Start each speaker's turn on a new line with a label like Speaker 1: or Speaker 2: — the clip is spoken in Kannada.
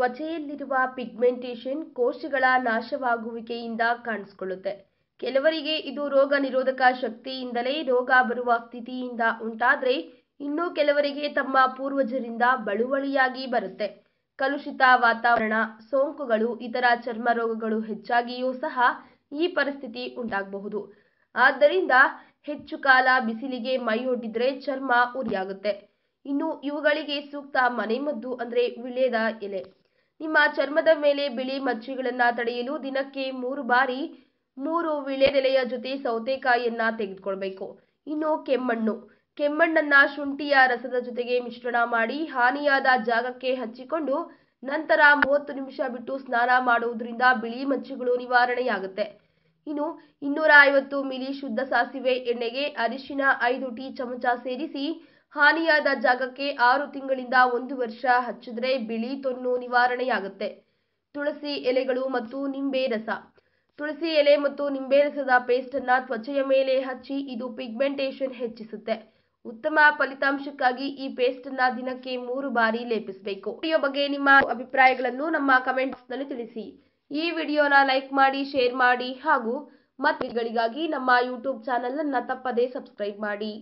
Speaker 1: ತ್ವಚೆಯಲ್ಲಿರುವ ಪಿಗ್ಮೆಂಟೇಷನ್ ಕೋಶಗಳ ನಾಶವಾಗುವಿಕೆಯಿಂದ ಕಾಣಿಸಿಕೊಳ್ಳುತ್ತೆ. ಕೆಲವರಿಗೆ ಇದು ರೋಗ ನಿರೋಧಕ ಶಕ್ತಿಯಿಂದಲೇ ರೋಗ ಬರುವ ಸ್ಥಿತಿಯಿಂದ ಉಂಟಾದರೆ ಇನ್ನು ಕೆಲವರಿಗೆ ತಮ್ಮ ಪೂರ್ವಜರಿಂದ ಬಳುವಳಿಯಾಗಿ ಬರುತ್ತೆ. ಕಲುಷಿತ ವಾತಾವರಣ, ಸೋಂಕುಗಳು, ಇತರ ಚರ್ಮ ರೋಗಗಳು ಹೆಚ್ಚಾಗಿಯೂ ಸಹ ಈ ಪರಿಸ್ಥಿತಿ ಉಂಟಾಗಬಹುದು. ಆದ್ದರಿಂದ ಹೆಚ್ಚು ಕಾಲ ಬಿಸಿಲಿಗೆ ಮೈಯೊಡ್ಡಿದ್ರೆ ಚರ್ಮ ಉರಿಯಾಗುತ್ತೆ. ಇನ್ನು ಇವುಗಳಿಗೆ ಸೂಕ್ತ ಮನೆಮದ್ದು ಅಂದ್ರೆ ವಿಳ್ಯದ ಎಲೆ. ನಿಮ್ಮ ಚರ್ಮದ ಮೇಲೆ ಬಿಳಿ ಮಚ್ಚೆಗಳನ್ನ ತಡೆಯಲು ದಿನಕ್ಕೆ ಮೂರು ಬಾರಿ ಮೂರು ವಿಳೆದೆಲೆಯ ಜೊತೆ ಸೌತೆಕಾಯಿಯನ್ನ ತೆಗೆದುಕೊಳ್ಬೇಕು. ಇನ್ನು ಕೆಮ್ಮಣ್ಣು. ಕೆಮ್ಮಣ್ಣನ್ನ ಶುಂಠಿಯ ರಸದ ಜೊತೆಗೆ ಮಿಶ್ರಣ ಮಾಡಿ ಹಾನಿಯಾದ ಜಾಗಕ್ಕೆ ಹಚ್ಚಿಕೊಂಡು ನಂತರ ಮೂವತ್ತು ನಿಮಿಷ ಬಿಟ್ಟು ಸ್ನಾನ ಮಾಡುವುದರಿಂದ ಬಿಳಿ ಮಚ್ಚೆಗಳು ನಿವಾರಣೆಯಾಗುತ್ತೆ. ಇನ್ನು ಇನ್ನೂರ ಐವತ್ತು ಮಿಲಿ ಶುದ್ಧ ಸಾಸಿವೆ ಎಣ್ಣೆಗೆ ಅರಿಶಿನ ಐದು ಟೀ ಚಮಚ ಸೇರಿಸಿ ಹಾನಿಯಾದ ಜಾಗಕ್ಕೆ ಆರು ತಿಂಗಳಿಂದ ಒಂದು ವರ್ಷ ಹಚ್ಚಿದ್ರೆ ಬಿಳಿ ತೊನ್ನು ನಿವಾರಣೆಯಾಗುತ್ತೆ. ತುಳಸಿ ಎಲೆಗಳು ಮತ್ತು ನಿಂಬೆ ರಸ. ತುಳಸಿ ಎಲೆ ಮತ್ತು ನಿಂಬೆ ರಸದ ಪೇಸ್ಟ್ ಅನ್ನ ತ್ವಚೆಯ ಮೇಲೆ ಹಚ್ಚಿ ಇದು ಪಿಗ್ಮೆಂಟೇಷನ್ ಹೆಚ್ಚಿಸುತ್ತೆ. ಉತ್ತಮ ಫಲಿತಾಂಶಕ್ಕಾಗಿ ಈ ಪೇಸ್ಟ್ ಅನ್ನ ದಿನಕ್ಕೆ ಮೂರು ಬಾರಿ ಲೇಪಿಸಬೇಕು. ವಿಡಿಯೋ ಬಗ್ಗೆ ನಿಮ್ಮ ಅಭಿಪ್ರಾಯಗಳನ್ನು ನಮ್ಮ ಕಮೆಂಟ್ ಬಾಕ್ಸ್ನಲ್ಲಿ ತಿಳಿಸಿ. ಈ ವಿಡಿಯೋನ ಲೈಕ್ ಮಾಡಿ, ಶೇರ್ ಮಾಡಿ ಹಾಗೂ ಮತ್ತುಗಳಿಗಾಗಿ ನಮ್ಮ ಯೂಟ್ಯೂಬ್ ಚಾನೆಲ್ ಅನ್ನ ತಪ್ಪದೇ ಸಬ್ಸ್ಕ್ರೈಬ್ ಮಾಡಿ.